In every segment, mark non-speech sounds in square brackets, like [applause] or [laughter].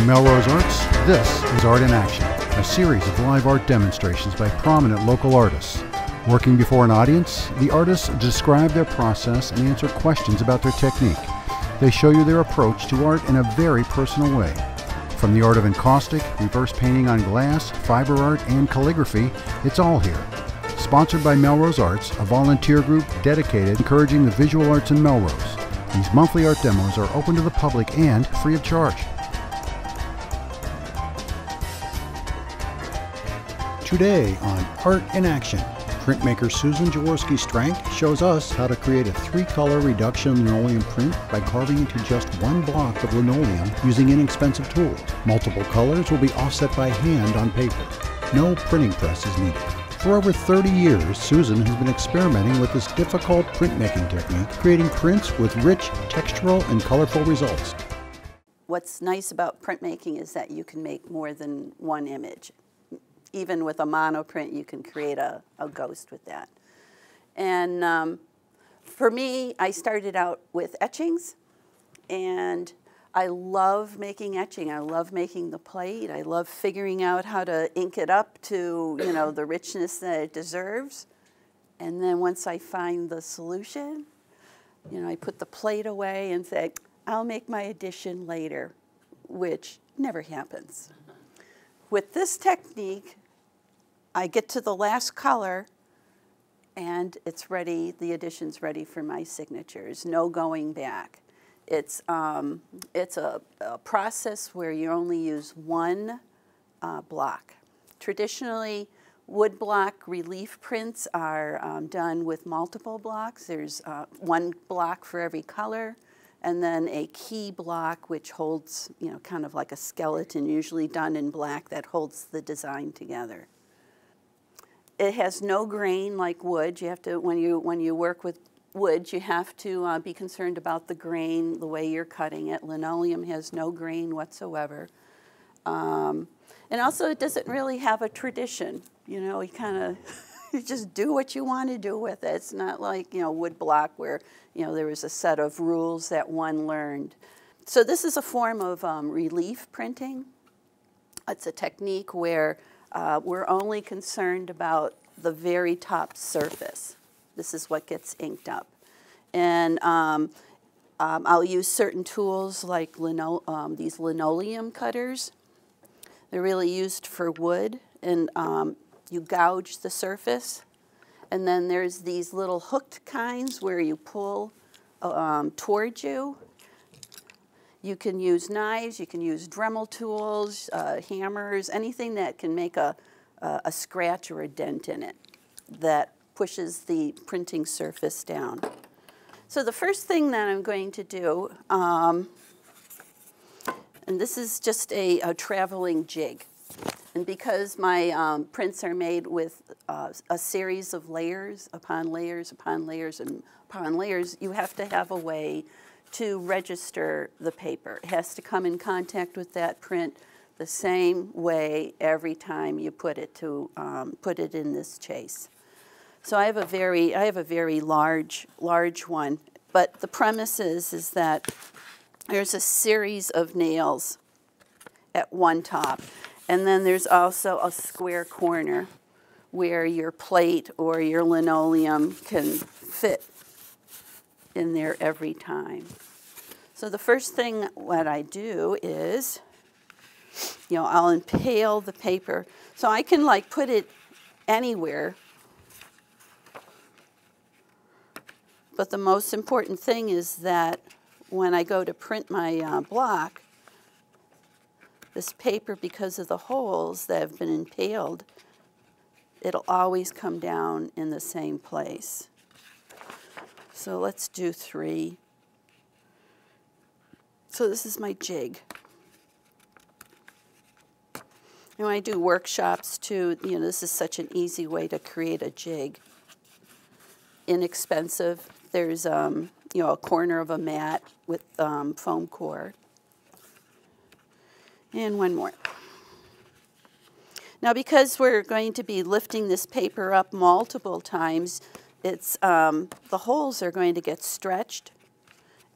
From Melrose Arts, this is Art in Action, a series of live art demonstrations by prominent local artists. Working before an audience, the artists describe their process and answer questions about their technique. They show you their approach to art in a very personal way. From the art of encaustic, reverse painting on glass, fiber art, and calligraphy, it's all here. Sponsored by Melrose Arts, a volunteer group dedicated to encouraging the visual arts in Melrose. These monthly art demos are open to the public and free of charge. Today on Art in Action, printmaker Susan Jaworski Stranc shows us how to create a three-color reduction linoleum print by carving into just one block of linoleum using inexpensive tools. Multiple colors will be offset by hand on paper. No printing press is needed. For over 30 years, Susan has been experimenting with this difficult printmaking technique, creating prints with rich, textural, and colorful results. What's nice about printmaking is that you can make more than one image. Even with a monoprint, you can create a, a ghost with that. And um, for me, I started out with etchings, and I love making etching. I love making the plate. I love figuring out how to ink it up to, you know, the richness that it deserves. And then once I find the solution, you know, I put the plate away and say, I'll make my edition later, which never happens. With this technique, I get to the last color and it's ready, the edition's ready for my signatures, no going back. It's, um, it's a, a, process where you only use one uh, block. Traditionally, wood block relief prints are um, done with multiple blocks. There's uh, one block for every color, and then a key block which holds, you know, kind of like a skeleton, usually done in black, that holds the design together. It has no grain like wood. You have to, when you, when you work with wood, you have to uh, be concerned about the grain, the way you're cutting it. Linoleum has no grain whatsoever. Um, and also it doesn't really have a tradition. You know, you kind of, [laughs] you just do what you want to do with it. It's not like, you know, wood block where, you know, there was a set of rules that one learned. So this is a form of um, relief printing. It's a technique where uh, we're only concerned about the very top surface. This is what gets inked up. And um, um, I'll use certain tools like lino um, these linoleum cutters. They're really used for wood, and um, you gouge the surface. And then there's these little hooked kinds where you pull um, towards you. You can use knives, you can use Dremel tools, uh, hammers, anything that can make a, a, scratch or a dent in it that pushes the printing surface down. So the first thing that I'm going to do, um, and this is just a, a, traveling jig. And because my um, prints are made with uh, a series of layers upon layers upon layers and upon layers, you have to have a way to register the paper. It has to come in contact with that print the same way every time you put it to um, put it in this chase. So I have a very, I have a very large, large one. But the premise is, is that there's a series of nails at one top. And then there's also a square corner where your plate or your linoleum can fit in there every time. So the first thing what I do is, you know, I'll impale the paper. So I can like put it anywhere But the most important thing is that when I go to print my uh, block, this paper, because of the holes that have been impaled, it'll always come down in the same place. So let's do three. So this is my jig. And when I do workshops too, you know, this is such an easy way to create a jig. Inexpensive, there's um, you know a corner of a mat with um, foam core. And one more. Now because we're going to be lifting this paper up multiple times, it's um, the holes are going to get stretched.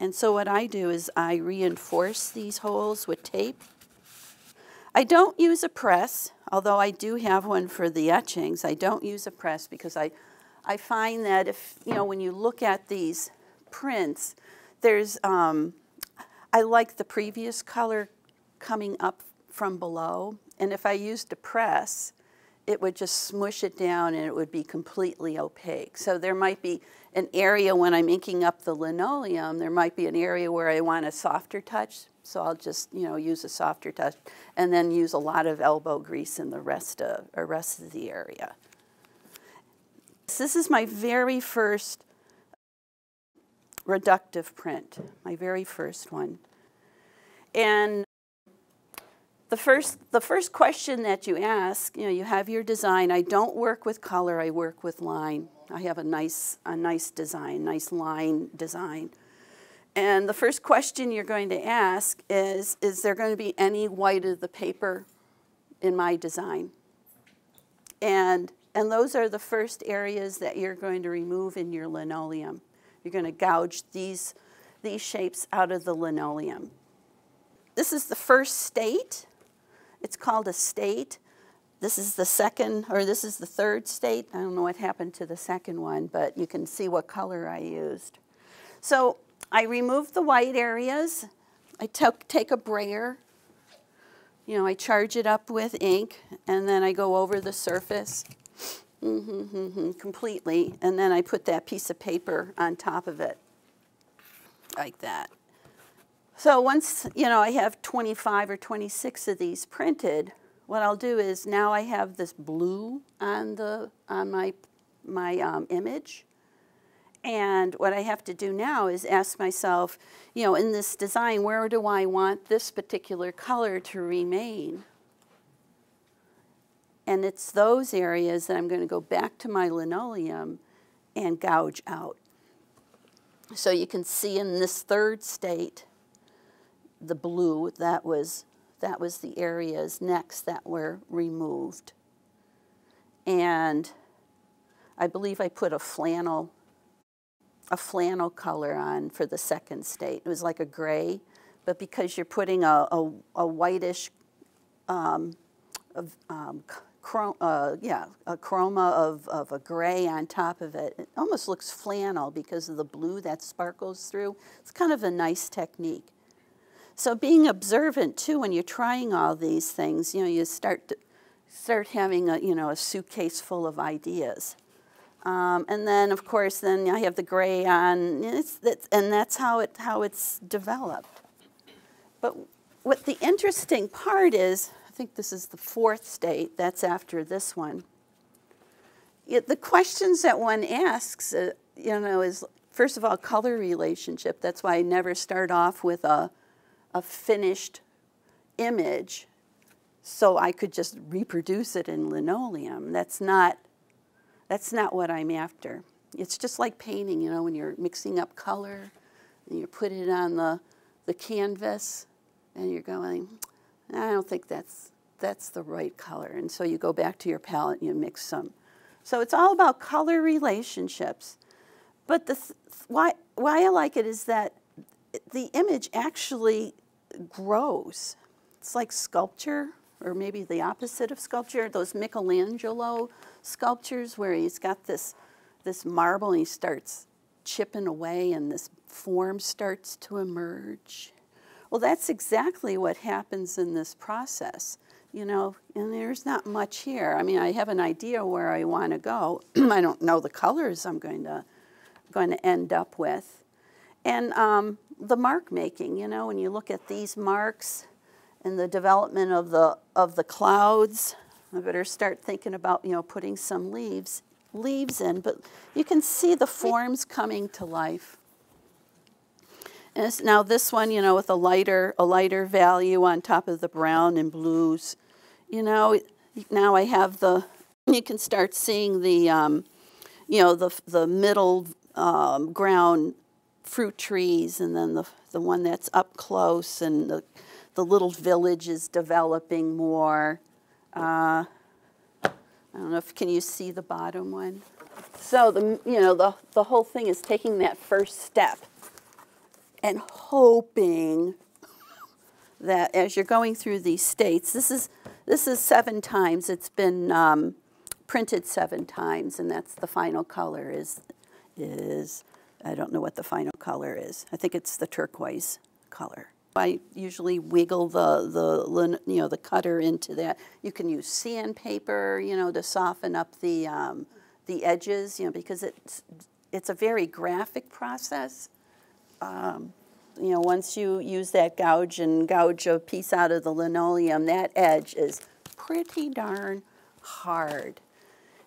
And so what I do is I reinforce these holes with tape. I don't use a press, although I do have one for the etchings. I don't use a press because I, I find that if, you know, when you look at these prints, there's, um, I like the previous color coming up from below. And if I used a press, it would just smush it down and it would be completely opaque. So there might be an area when I'm inking up the linoleum, there might be an area where I want a softer touch. So I'll just, you know, use a softer touch and then use a lot of elbow grease in the rest of, or rest of the area. This is my very first reductive print, my very first one. And the first, the first question that you ask, you know, you have your design. I don't work with color, I work with line. I have a nice, a nice design, nice line design. And the first question you're going to ask is, is there going to be any white of the paper in my design? And, and those are the first areas that you're going to remove in your linoleum. You're going to gouge these, these shapes out of the linoleum. This is the first state. It's called a state. This is the second, or this is the third state. I don't know what happened to the second one, but you can see what color I used. So I remove the white areas. I take a brayer. You know, I charge it up with ink, and then I go over the surface mm -hmm, mm -hmm, completely, and then I put that piece of paper on top of it, like that. So once, you know, I have 25 or 26 of these printed, what I'll do is now I have this blue on, the, on my, my um, image. And what I have to do now is ask myself, you know, in this design, where do I want this particular color to remain? And it's those areas that I'm going to go back to my linoleum and gouge out. So you can see in this third state, the blue, that was, that was the areas next that were removed. And I believe I put a flannel, a flannel color on for the second state. It was like a gray, but because you're putting a, a, a whitish, um, um, uh, yeah, a chroma of, of a gray on top of it. It almost looks flannel because of the blue that sparkles through. It's kind of a nice technique. So being observant too, when you're trying all these things, you know, you start to, start having a you know a suitcase full of ideas. Um, and then of course then I have the gray on, it's, it's, and that's how it how it's developed. But what the interesting part is, I think this is the fourth state. That's after this one. It, the questions that one asks, uh, you know, is first of all color relationship. That's why I never start off with a a finished image so I could just reproduce it in linoleum. That's not, that's not what I'm after. It's just like painting, you know, when you're mixing up color and you put it on the, the canvas and you're going, I don't think that's, that's the right color. And so you go back to your palette and you mix some. So it's all about color relationships. But the th why, why I like it is that the image actually grows. It's like sculpture, or maybe the opposite of sculpture, those Michelangelo sculptures where he's got this, this marble and he starts chipping away and this form starts to emerge. Well, that's exactly what happens in this process. You know, and there's not much here. I mean, I have an idea where I want to go. [clears throat] I don't know the colors I'm going to going to end up with. And um, the mark making, you know, when you look at these marks and the development of the, of the clouds, I better start thinking about, you know, putting some leaves, leaves in, but you can see the forms coming to life. And now this one, you know, with a lighter, a lighter value on top of the brown and blues, you know, now I have the, you can start seeing the, um, you know, the, the middle um, ground fruit trees and then the, the one that's up close and the, the little village is developing more. Uh, I don't know if, can you see the bottom one? So the, you know, the, the whole thing is taking that first step and hoping that as you're going through these states, this is, this is seven times, it's been um, printed seven times, and that's the final color is, is, I don't know what the final color is. I think it's the turquoise color. I usually wiggle the, the, you know, the cutter into that. You can use sandpaper, you know, to soften up the, um, the edges, you know, because it's, it's a very graphic process. Um, you know, once you use that gouge and gouge a piece out of the linoleum, that edge is pretty darn hard.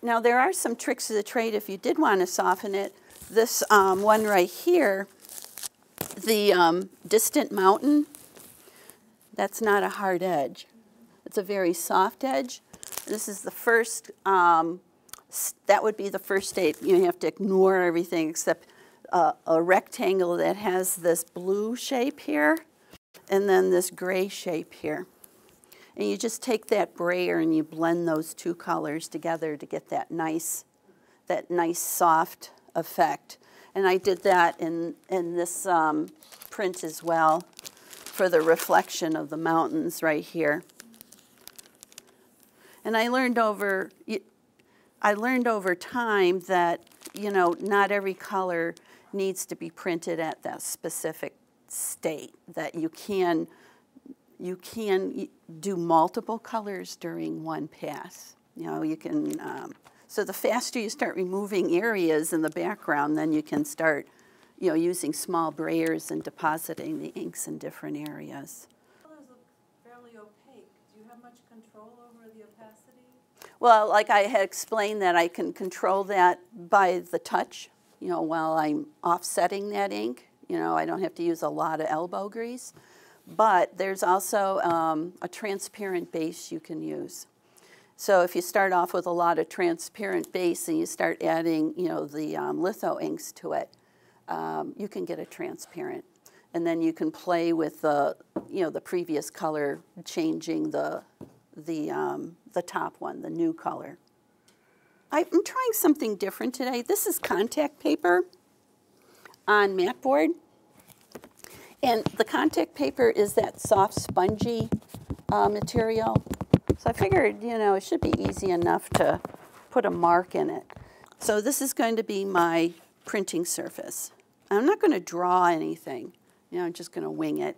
Now, there are some tricks of the trade if you did want to soften it. This um, one right here, the um, distant mountain, that's not a hard edge. It's a very soft edge. This is the first, um, that would be the first state. You have to ignore everything except uh, a rectangle that has this blue shape here and then this gray shape here. And you just take that brayer and you blend those two colors together to get that nice, that nice soft effect. And I did that in, in this um, print as well for the reflection of the mountains right here. And I learned over, I learned over time that, you know, not every color needs to be printed at that specific state, that you can, you can do multiple colors during one pass. You know, you can, um, so the faster you start removing areas in the background, then you can start, you know, using small brayers and depositing the inks in different areas. Colors look fairly opaque. Do you have much control over the opacity? Well, like I had explained that I can control that by the touch, you know, while I'm offsetting that ink. You know, I don't have to use a lot of elbow grease. But there's also um, a transparent base you can use. So if you start off with a lot of transparent base and you start adding, you know, the um, litho inks to it, um, you can get a transparent. And then you can play with the, you know, the previous color, changing the, the, um, the top one, the new color. I'm trying something different today. This is contact paper on mat board. And the contact paper is that soft spongy uh, material. So I figured, you know, it should be easy enough to put a mark in it. So this is going to be my printing surface. I'm not going to draw anything. You know, I'm just going to wing it.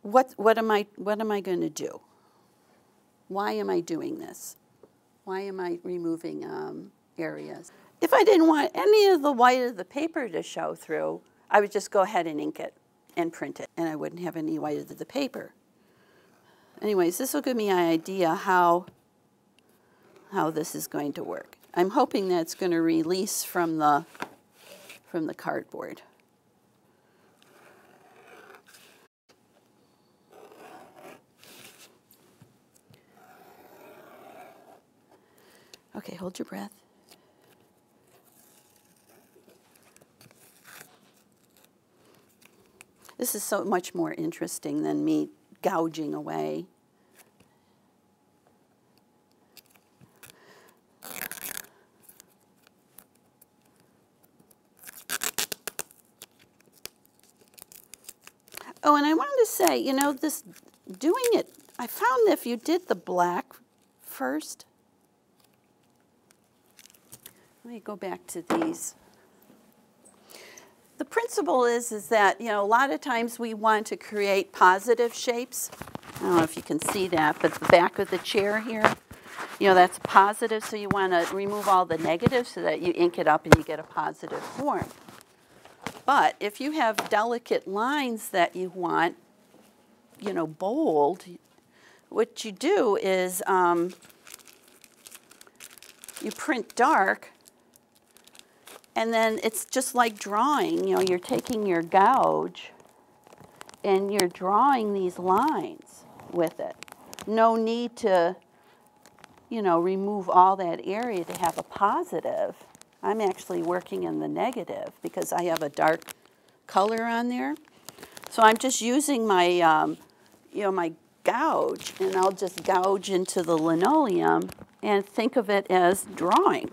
What, what, am I, what am I going to do? Why am I doing this? Why am I removing um, areas? If I didn't want any of the white of the paper to show through, I would just go ahead and ink it and print it, and I wouldn't have any white of the paper. Anyways, this will give me an idea how, how this is going to work. I'm hoping that it's going to release from the, from the cardboard. Okay, hold your breath. This is so much more interesting than me gouging away. Oh, and I wanted to say, you know, this doing it, I found that if you did the black first, let me go back to these. The principle is, is that, you know, a lot of times we want to create positive shapes. I don't know if you can see that, but the back of the chair here, you know, that's positive, so you want to remove all the negatives so that you ink it up and you get a positive form. But if you have delicate lines that you want, you know, bold, what you do is um, you print dark and then it's just like drawing, you know, you're taking your gouge and you're drawing these lines with it. No need to, you know, remove all that area to have a positive. I'm actually working in the negative because I have a dark color on there. So I'm just using my, um, you know, my gouge and I'll just gouge into the linoleum and think of it as drawing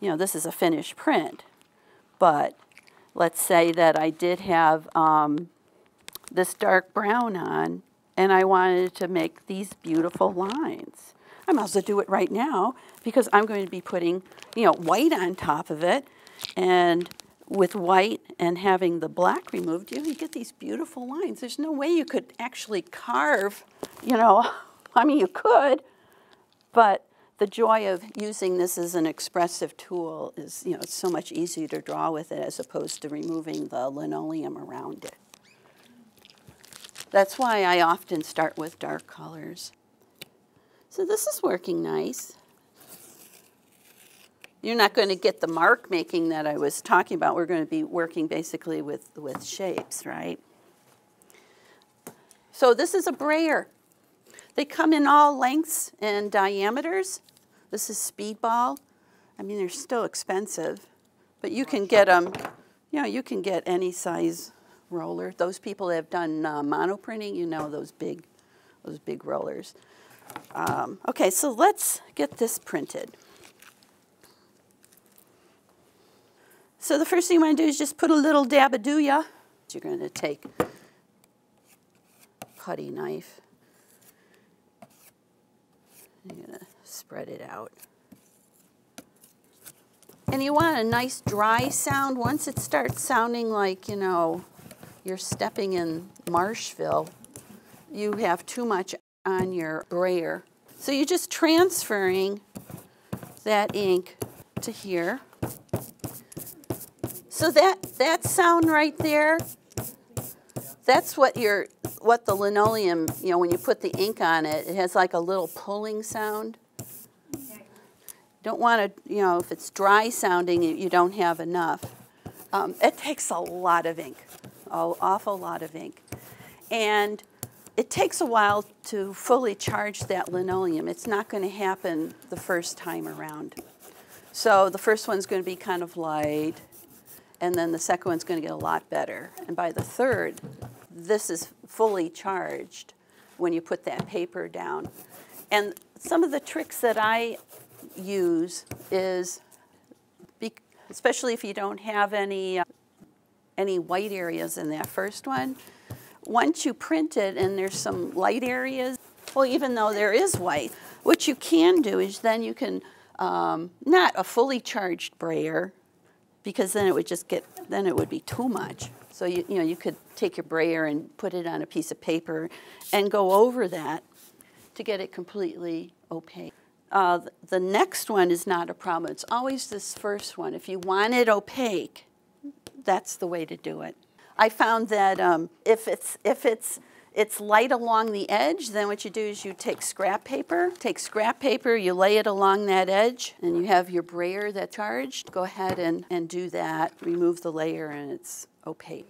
you know, this is a finished print, but let's say that I did have um, this dark brown on and I wanted to make these beautiful lines. I might as well do it right now because I'm going to be putting, you know, white on top of it and with white and having the black removed, you, know, you get these beautiful lines. There's no way you could actually carve, you know, [laughs] I mean, you could, but the joy of using this as an expressive tool is, you know, it's so much easier to draw with it as opposed to removing the linoleum around it. That's why I often start with dark colors. So this is working nice. You're not going to get the mark making that I was talking about. We're going to be working basically with, with shapes, right? So this is a brayer. They come in all lengths and diameters. This is speedball. I mean, they're still expensive, but you can get them, you know, you can get any size roller. Those people that have done uh, monoprinting, you know those big, those big rollers. Um, okay, so let's get this printed. So the first thing you want to do is just put a little dab of Duya. You're going to take putty knife. You're going to spread it out. And you want a nice dry sound. Once it starts sounding like, you know, you're stepping in Marshville, you have too much on your brayer. So you're just transferring that ink to here. So that, that sound right there, that's what your what the linoleum, you know, when you put the ink on it, it has like a little pulling sound. Don't want to, you know, if it's dry sounding, you don't have enough. Um, it takes a lot of ink an awful lot of ink. And it takes a while to fully charge that linoleum. It's not going to happen the first time around. So the first one's going to be kind of light, and then the second one's going to get a lot better. And by the third, this is fully charged when you put that paper down. And some of the tricks that I use is, especially if you don't have any uh, any white areas in that first one. Once you print it and there's some light areas, well, even though there is white, what you can do is then you can, um, not a fully charged brayer, because then it would just get, then it would be too much. So you, you know, you could take your brayer and put it on a piece of paper and go over that to get it completely opaque. Uh, the next one is not a problem. It's always this first one. If you want it opaque, that's the way to do it. I found that um, if it's if it's it's light along the edge, then what you do is you take scrap paper, take scrap paper, you lay it along that edge, and you have your brayer that's charged. Go ahead and, and do that. Remove the layer and it's opaque.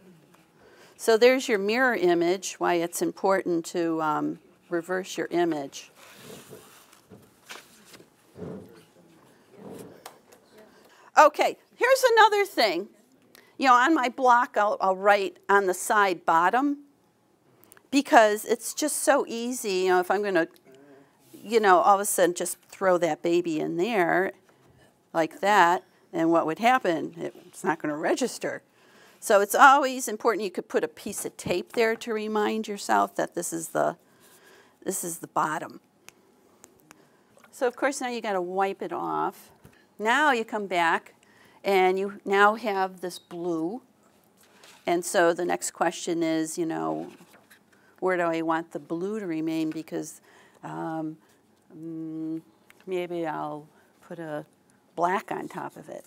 So there's your mirror image, why it's important to um, reverse your image. Okay, here's another thing you know, on my block, I'll, I'll write on the side bottom because it's just so easy. You know, if I'm going to, you know, all of a sudden just throw that baby in there like that, then what would happen? It's not going to register. So it's always important you could put a piece of tape there to remind yourself that this is the, this is the bottom. So of course now you got to wipe it off. Now you come back and you now have this blue. And so the next question is, you know, where do I want the blue to remain? Because um, mm, maybe I'll put a black on top of it.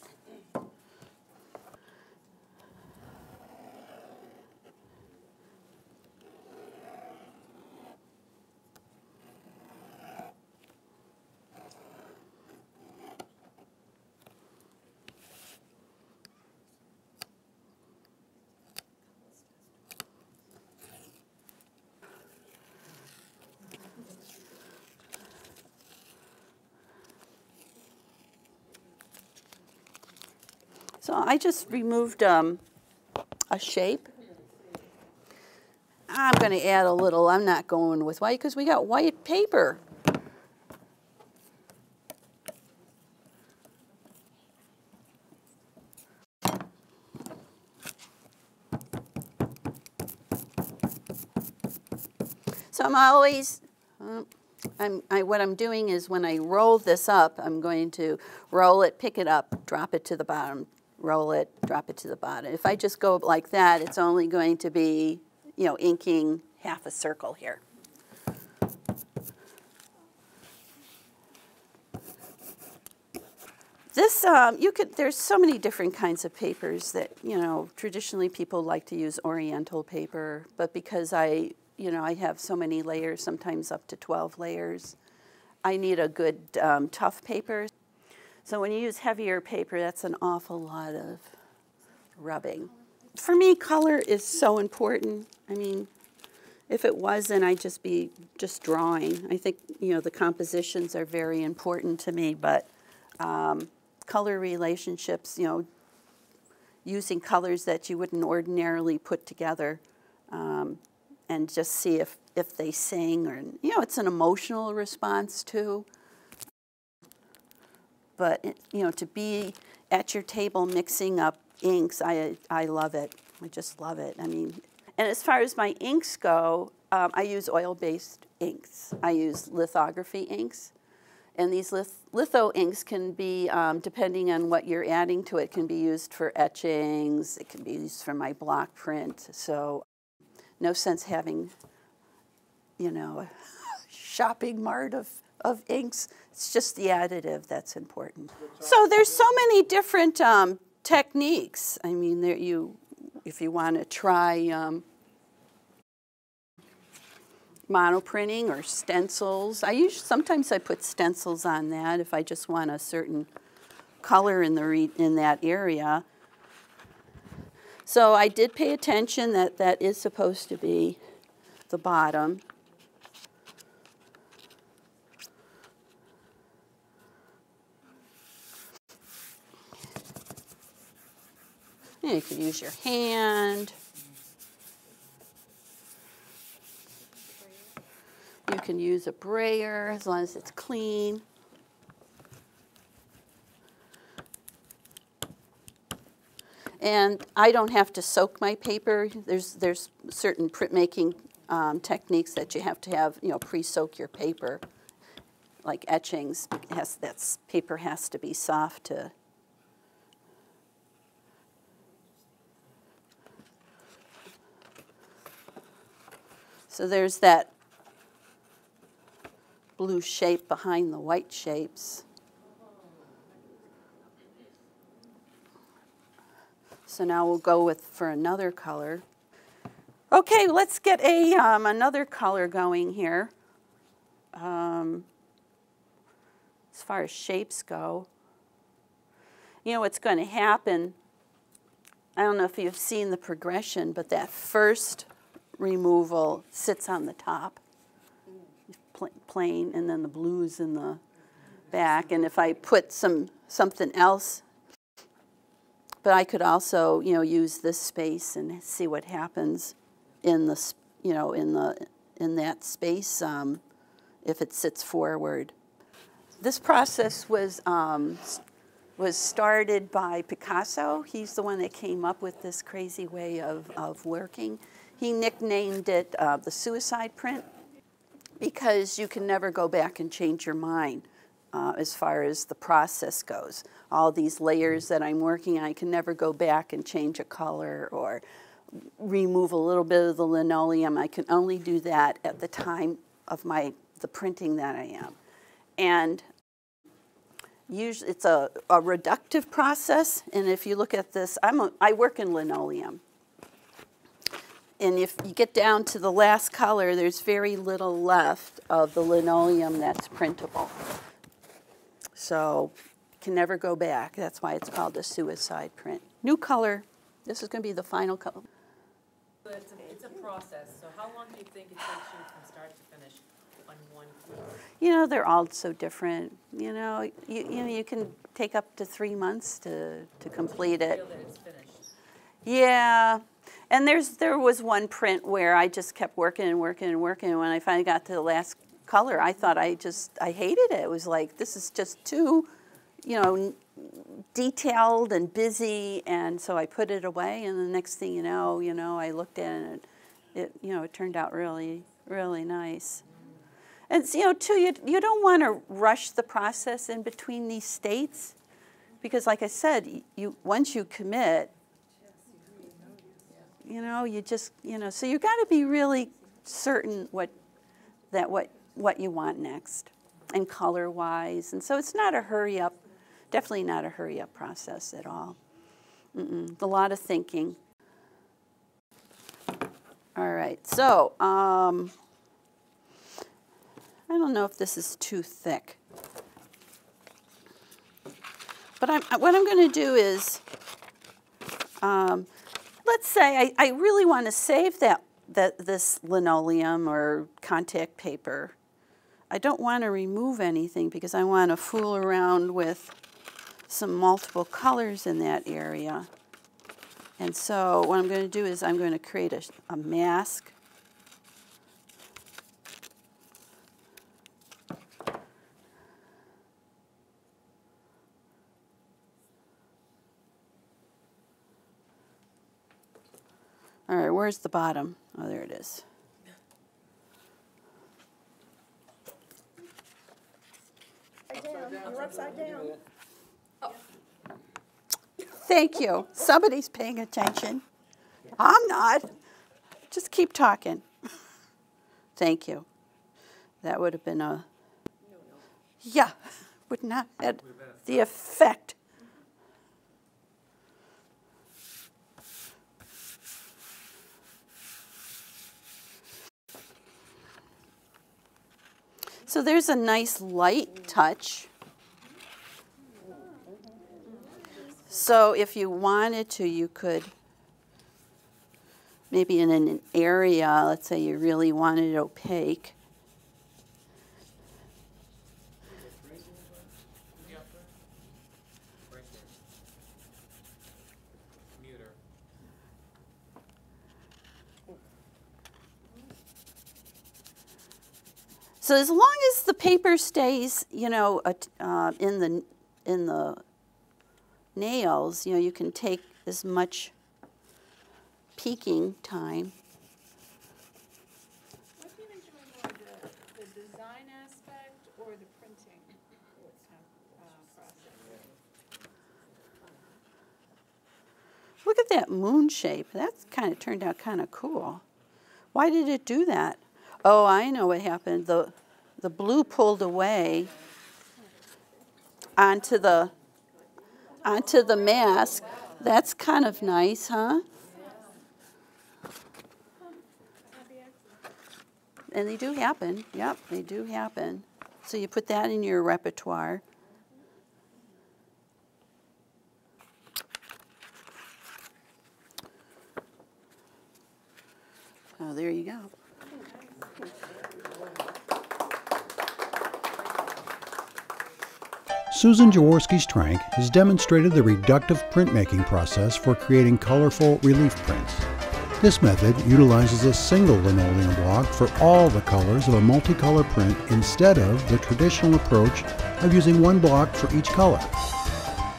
So I just removed um, a shape. I'm going to add a little, I'm not going with white because we got white paper. So I'm always, uh, I'm, I, what I'm doing is when I roll this up, I'm going to roll it, pick it up, drop it to the bottom, roll it, drop it to the bottom. If I just go like that, it's only going to be, you know, inking half a circle here. This, um, you could, there's so many different kinds of papers that, you know, traditionally people like to use oriental paper, but because I, you know, I have so many layers, sometimes up to 12 layers, I need a good um, tough paper. So when you use heavier paper, that's an awful lot of rubbing. For me, color is so important. I mean, if it wasn't, I'd just be just drawing. I think, you know, the compositions are very important to me, but um, color relationships, you know, using colors that you wouldn't ordinarily put together um, and just see if, if they sing or, you know, it's an emotional response too. But, you know, to be at your table mixing up inks, I, I love it. I just love it. I mean, and as far as my inks go, um, I use oil-based inks. I use lithography inks. And these lith litho inks can be, um, depending on what you're adding to it, can be used for etchings, it can be used for my block print. So no sense having, you know, a [laughs] shopping mart of, of inks. It's just the additive that's important. So there's so many different um, techniques. I mean, there you, if you want to try um, monoprinting or stencils. I use sometimes I put stencils on that if I just want a certain color in the in that area. So I did pay attention that that is supposed to be the bottom. You could use your hand. You can use a brayer as long as it's clean. And I don't have to soak my paper. There's, there's certain printmaking um, techniques that you have to have, you know, pre-soak your paper. Like etchings, has, that's, paper has to be soft to So there's that blue shape behind the white shapes. So now we'll go with for another color. Okay, let's get a um, another color going here. Um, as far as shapes go, you know what's going to happen. I don't know if you've seen the progression, but that first removal sits on the top plane, and then the blues in the back. And if I put some something else, but I could also, you know, use this space and see what happens in the, you know, in the in that space um, if it sits forward. This process was um, was started by Picasso. He's the one that came up with this crazy way of, of working. He nicknamed it uh, the suicide print because you can never go back and change your mind uh, as far as the process goes. All these layers that I'm working on, I can never go back and change a color or remove a little bit of the linoleum. I can only do that at the time of my the printing that I am. And usually it's a, a reductive process. And if you look at this, I'm a, I work in linoleum and if you get down to the last color, there's very little left of the linoleum that's printable. So you can never go back. That's why it's called a suicide print. New color. This is going to be the final color. It's a, it's a process. So how long do you think it takes you from start to finish on one piece? You know, they're all so different. You know, you, you know, you can take up to three months to, to complete it. Feel that it's finished. Yeah, and there's there was one print where I just kept working and working and working. And when I finally got to the last color, I thought I just I hated it. It was like this is just too, you know, detailed and busy. And so I put it away. And the next thing you know, you know, I looked at it. And it you know it turned out really really nice. And you know too, you you don't want to rush the process in between these states, because like I said, you once you commit, you know you just you know so you got to be really certain what that what what you want next, and color wise, and so it's not a hurry up, definitely not a hurry up process at all. Mm-mm, a lot of thinking. All right, so um, I don't know if this is too thick. But I'm, what I'm going to do is, um, let's say I, I really want to save that, that this linoleum or contact paper. I don't want to remove anything because I want to fool around with some multiple colors in that area. And so what I'm going to do is I'm going to create a, a mask. Where's the bottom? Oh, there it is. Thank you. Somebody's paying attention. I'm not. Just keep talking. Thank you. That would have been a. Yeah, would not have had the effect. So there's a nice light touch. So if you wanted to, you could maybe in an area, let's say you really wanted it opaque. So as long as the paper stays, you know, uh, in the in the nails, you know, you can take as much peeking time. What do you enjoy more, the, the design aspect or the printing uh, process? Look at that moon shape. That's kind of turned out kind of cool. Why did it do that? Oh, I know what happened. The, the blue pulled away onto the onto the mask. That's kind of nice, huh? And they do happen. Yep, they do happen. So you put that in your repertoire. Oh, there you go. Susan Jaworski-Stranc has demonstrated the reductive printmaking process for creating colorful relief prints. This method utilizes a single linoleum block for all the colors of a multicolor print instead of the traditional approach of using one block for each color.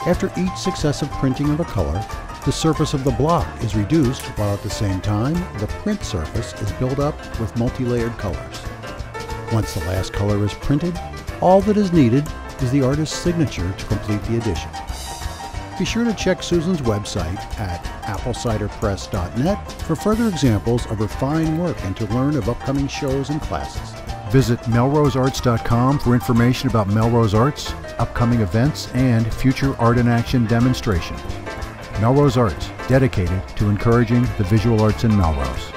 After each successive printing of a color, the surface of the block is reduced while at the same time the print surface is built up with multi-layered colors. Once the last color is printed, all that is needed is the artist's signature to complete the edition. Be sure to check Susan's website at appleciderpress.net for further examples of her fine work and to learn of upcoming shows and classes. Visit melrosearts.com for information about Melrose Arts, upcoming events, and future Art in Action demonstrations. Melrose Arts, dedicated to encouraging the visual arts in Melrose.